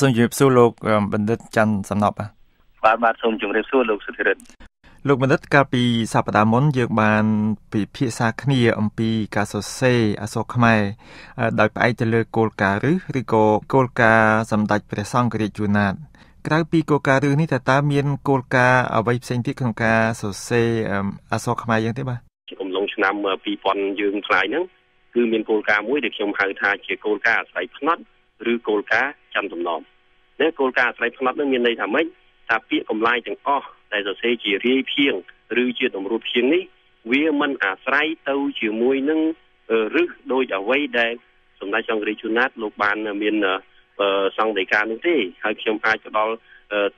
សូមជម្រាបសួរលោកបណ្ឌិតច័ន្ទសំណប់បាទបាទសូមជម្រាបសួរលោកសុធិរិទ្ធលោកបណ្ឌិតកាលពីសប្តាហ៍មុនយើងបានពិភាក្សាគ្នាអំពីការសរសេរអក្សរខ្មែរដោយផ្អែកទៅលើគោលការណ៍ឬឬក៏គោលការណ៍សម្ដេចព្រះសង្ឃរាជជួនណាតក្រៅពីគោលការណ៍រឿងនេះតើតើមានគោលការណ៍អ្វីផ្សេងទៀតក្នុងការសរសេរអក្សរខ្មែរយើងទេបាទកំឡុងឆ្នាំ2000យើងថ្លៃហ្នឹងគឺមានគោលការណ៍មួយដែលខ្ញុំហៅថាជាគោលការណ៍អាស្រ័យផ្នត់ឬគោលការណ៍ ចាំតំណមនេះគោលការណ៍អាស្រ័យផ្នត់នឹងមានន័យថាម៉េចថាពាក្យកម្លាយទាំងអស់ដែលសរសេរជារាយភៀងឬជាតម្រួតភៀងនេះវាមិនអាស្រ័យទៅជាមួយនឹងរឹសដោយអ្វីដែលសម្ដេចចង្រីជួនណាតលោកបានមានសង្កេតការនោះទេហើយខ្ញុំអាចផ្ដល់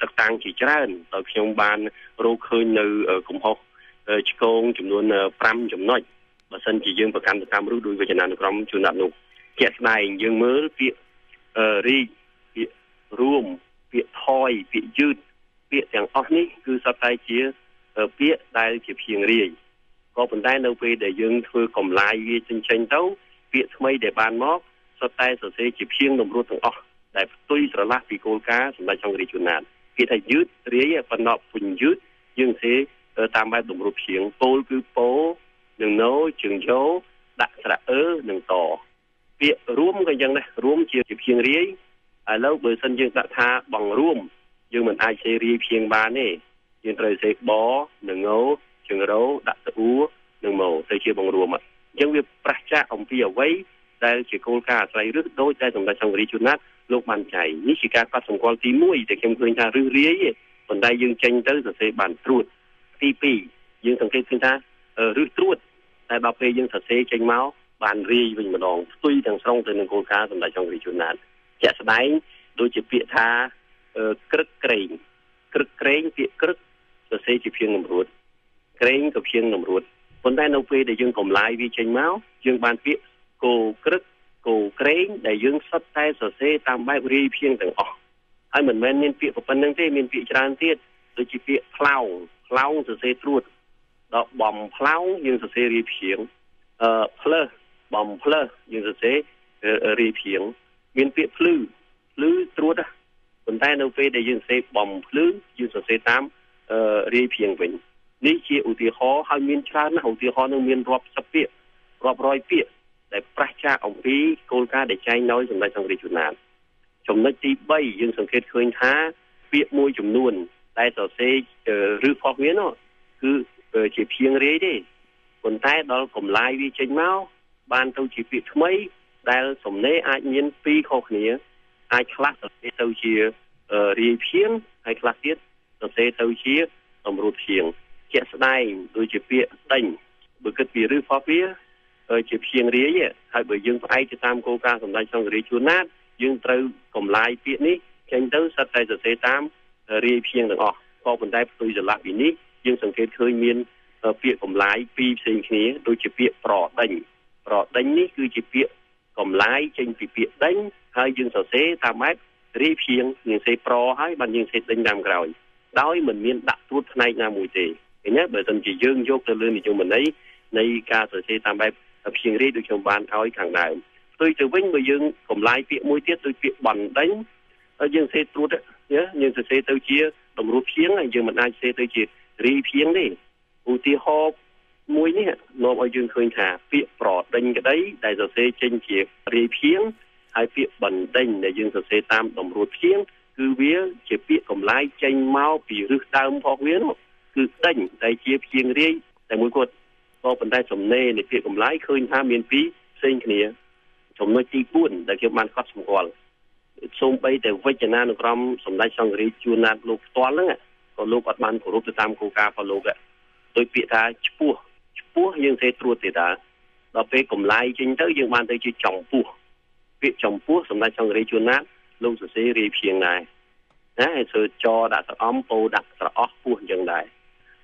ទឹកតាំងជាច្រើនដោយខ្ញុំបានរកឃើញនៅកំហុសឆ្កងចំនួន5ចំណុចបើសិនជាយើងប្រកាន់ទៅតាមរូបដោយវិជ្ជានុក្រមជួនណាត់នោះជាក់ស្ដែងយើងមើលពាក្យរីកពាក្យ រួមពាក្យថយពាក្យយឺតពាក្យទាំងអស់នេះគឺសុទ្ធតែជាពាក្យដែលជាភៀងរាយក៏ប៉ុន្តែនៅពេលដែលយើងធ្វើកម្លាយវាចេញចេញទៅពាក្យថ្មីដែលបានមកសុទ្ធតែសរសេរជាភៀងតម្រួតទាំងអស់ដែលផ្ទុយស្រឡះពីគោលការណ៍សម្ដេចចង្រីជួនណាតគេថាយឺតរាយប៉ុន្តែពុញយឺតយើងសេតាមបែបតម្រួតភៀងពោលគឺពោនឹងណូជើងយោដាក់ស្រៈអឺនឹងតពាក្យរួមក៏យ៉ាងដែររួមជាភៀងរាយ ឥឡូវបើសិនយើងដាក់ថាបងរួម យើងមិនអាចសេរីភៀងបានទេយើងត្រូវសេបនឹងងោជើងរោដាក់ត្អួនឹងមកទៅជាបង្រួមអញ្ចឹងវាប្រះចាកអំពីអ្វីដែលជាគោលការណ៍អាស្រ័យឬដូចតែសម្ដេចសង្ឃរាជជួនណាត់លោកបានចែងនេះជាការកត់សម្គាល់ទី1ដែលខ្ញុំឃើញថារឹសរាយប៉ុន្តែយើងចេញទៅសរសេរបានត្រួតទី2យើងសង្កេតឃើញថារឹសត្រួតតែដល់ពេលយើងសរសេរចេញមកបានរាយវិញម្ដងផ្ទុយទាំងស្រុងទៅនឹងគោលការណ៍សម្ដេចចង្ឃរាជជួនណាត ជាក់ស្ដែងដូចជាពាក្យថាក្រឹកក្រែងក្រឹកក្រែងពាក្យក្រឹកសរសេរជាភៀងនំរួតក្រែងក៏ភៀងនំរួតប៉ុន្តែនៅពេលដែលយើងកំឡាយវាចេញមកយើងបានពាក្យគោក្រឹកគោក្រែងដែលយើងសុទ្ធតែសរសេរតាមបែបរាយភៀងទាំងអស់ហើយមិនមែនមានពាក្យប៉ុណ្្នឹងទេមានពាក្យច្រើនទៀតដូចជាពាក្យផ្លោងផ្លោងសរសេរត្រួតដល់បំផ្លោងយើងសរសេររាយភៀងអឺផ្លើសបំផ្លើសយើងសរសេររាយភៀង មានពាក្យភ្លឺភ្លឺត្រួតប៉ុន្តែនៅពេលដែលយើងសរសេរបំភ្លឺយើងសរសេរតាមរាយភៀងវិញនេះជាឧទាហរណ៍ហើយមានច្រើនណាស់ឧទាហរណ៍នឹងមានរាប់សិបពាក្យរាប់រយពាក្យដែលប្រះចាកអំពីគោលការណ៍ដែលចែងដោយសម្ដេចសង្ឃរាជជួនណាតចំណុចទី3យើងសង្កេតឃើញថាពាក្យមួយចំនួនតែសរសេរឬផុសវានោះគឺជាភៀងរាយទេប៉ុន្តែដល់កម្លាយវាចេញមកបានទៅជាពាក្យថ្មី ដែលសំណេរអាចមានពីរខុសគ្នាអាចខ្លះសរសេរទៅជារាយភៀងហើយខ្លះទៀតសរសេរទៅជាតម្រួតភៀងជាក់ស្ដែងដូចជាពាក្យដេញបើគិតពីឬផុសវាជាភៀងរាយហើយបើយើងផ្អែកទៅតាមគោលការណ៍សម្ដេចសង្ឃរាជជួនណាតយើងត្រូវកម្លាយពាក្យនេះចេញទៅសិតតែសរសេរតាមរាយភៀងទាំងអស់ក៏ប៉ុន្តែផ្ទុយចន្លោះពីនេះយើងសង្កេតឃើញមានពាក្យកម្លាយពីរផ្សេងគ្នាដូចជាពាក្យប្រដេញប្រដេញនេះគឺជាពាក្យ កម្លាយចេញពីពាក្យដេញហើយយើងសរសេរតាមម៉ែត្ររីភៀងយើងសេប្រហើយបានយើងសេដេញតាមក្រោយដោយមិនមានដាក់ត្រួតផ្នែកណាមួយទេឃើញទេបើមិនជាយើងយកទៅលើនិយមន័យនៃការសរសេរតាមបែបភៀងរីដូចខ្ញុំបានឲ្យខាងដើមផ្ទុយទៅវិញបើយើងកម្លាយពាក្យមួយទៀតដូចពាក្យបណ្ដេញហើយយើងសេត្រួតយើងសរសេរទៅជាតម្រួតភៀងហើយយើងមិនអាចសេទៅជារីភៀងទេឧទាហរណ៍ មួយនេះនាំឲ្យយើងឃើញថាពាក្យប្រដេញក្តីដែលសរសេរចេញជារាយភៀងហើយពាក្យបណ្ដេញដែលយើងសរសេរតាមតម្រួតភៀងគឺវាជាពាក្យកម្លាយចេញមកពីរឹសដើមផងវានោះគឺដេញដែលជាភៀងរាយតែមួយគាត់ក៏ប៉ុន្តែសំណេរនៃពាក្យកម្លាយឃើញថាមានពីរផ្សេងគ្នាចំណុចទី4ដែលខ្ញុំបានកត់សម្គាល់សូម្បីតែវិជ្ជានុក្រមសម្ដេចសង្ឃរាជជួនណាតលោកផ្ទាល់ហ្នឹងក៏លោកអត់បានគោរពទៅតាមគោលការណ៍របស់លោកដោយពាក្យថាឈ្មោះ ឈ្មោះយើងទេត្រួតទេតាដល់ពេលកម្លាយចេញទៅយើងបានទៅជាចំពោះពាក្យចំពោះសម្ដេចចង្រីជួនណាតលោកសរសេររាយភៀងដែរណាហើយធ្វើចដាក់ស្រអំពោដាក់ស្រអស់ពោះអញ្ចឹងដែរ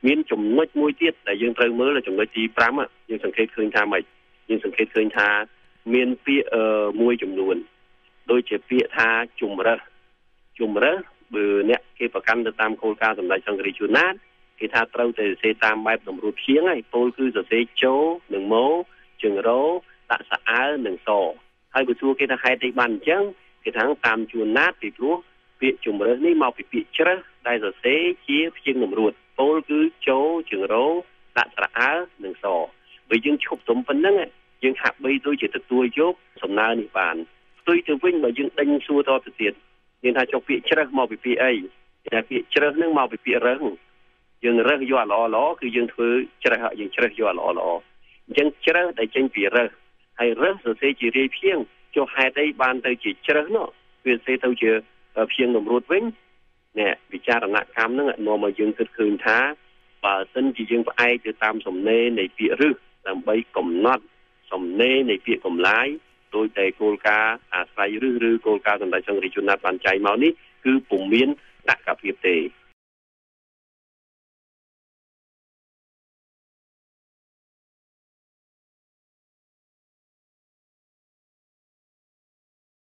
មានចំណុចមួយទៀតដែលយើងត្រូវមើលចំណុចទី5យើងសង្កេតឃើញថាម៉េចយើងសង្កេតឃើញថាមានពាក្យមួយចំនួនដូចជាពាក្យថាជំរើសជំរើសបើអ្នកគេប្រកាន់ទៅតាមគោលការណ៍សម្ដេចសង្ឃរាជជួនណាត គេថាត្រូវតែសរសេរតាមបែបតម្រួតភៀងហើយពោលគឺសរសេរចូលនិងម៉ូជើងរោដាក់សអើនិងសហើយបើសួរគេថាហេតុអីបានអញ្ចឹងគេថាតាមជួនណាតពីព្រោះពាក្យជំរើសនេះមកពីពាក្យជ្រើសដែលសរសេរជាព្យាង្គនំរួតពោលគឺចូលជើងរោដាក់ស្រអើនិងសបើយើងឈប់ទុំប៉ុណ្ណឹងយើងហាក់បីដូចជាទទួលយកសំណើនេះបានផ្ទុយទៅវិញបើយើងដេញសួរតទៅទៀតមានថាចុះពាក្យជ្រើសមកពីពាក្យអីតែពាក្យជ្រើសនឹងមកពីពាក្យរើស យើងរើសយកល្អល្អគឺយើងធ្វើជ្រើសយើងជ្រើសយកល្អល្អអញ្ចឹងជ្រើសដែលចេញពីរើសហើយរើសសរសេរជារាយព្យាង្គចុះហេតុអីបានទៅជាជ្រើសនោះវាសរសេរទៅជាព្យាង្គនំរួតវិញនេះវិចារណកម្មហ្នឹងនាំមកយើងគិតឃើញថាបើសិនជាយើងផ្អែកទៅតាមសំណេរនៃពាក្យរឹសដើម្បីកំណត់សំណេរនៃពាក្យកម្លាយដោយតែគោលការណ៍អាស្រ័យរឹសឬគោលការណ៍សម្ដេចសង្ឃរាជជនណាតបានចែងមកនេះគឺពុំមានតក្កភាពទេ